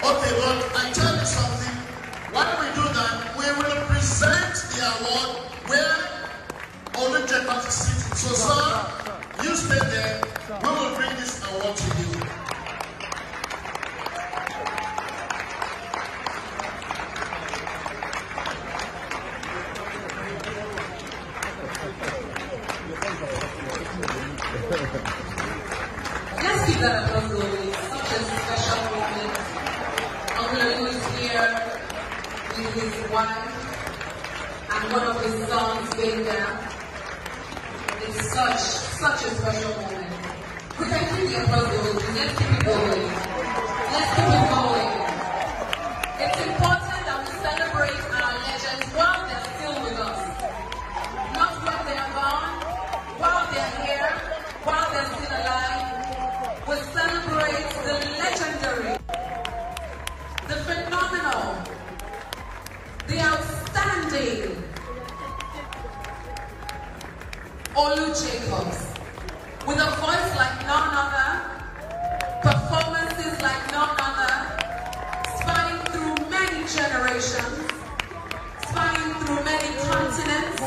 Okay, Lord, I tell you something. When we do that, we will present the award where Olu Jacob is sitting. So, sir, you stay there. We will bring this award to you. Let's give that applause, his wife and one of his sons being there. It's such, such a special moment. We can keep the applause. Let's keep it going. Let's keep it going. It's important that we celebrate our legends while they're still with us. Not when they're gone, while they're here, while they're still alive. We celebrate the legendary, the the outstanding Olu Jacobs. With a voice like none other, performances like none other, spanning through many generations, spanning through many continents.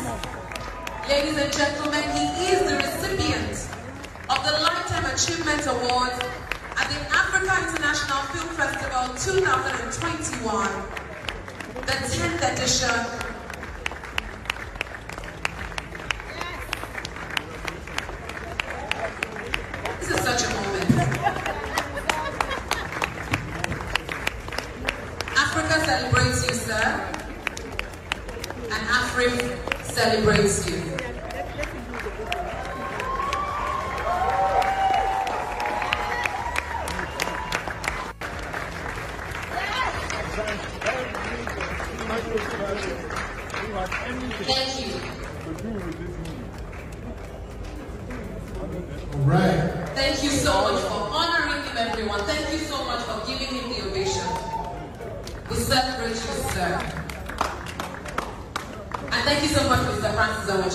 Ladies and gentlemen, he is the recipient of the Lifetime Achievement Award at the Africa International Film Festival 2021, the 10th edition. Uh, this is such a moment. Africa celebrates you, sir, and Africa celebrates you. All right. Thank you so much for honoring him, everyone. Thank you so much for giving him the ovation. We celebrate you, sir. And thank you so much, Mr. Francis.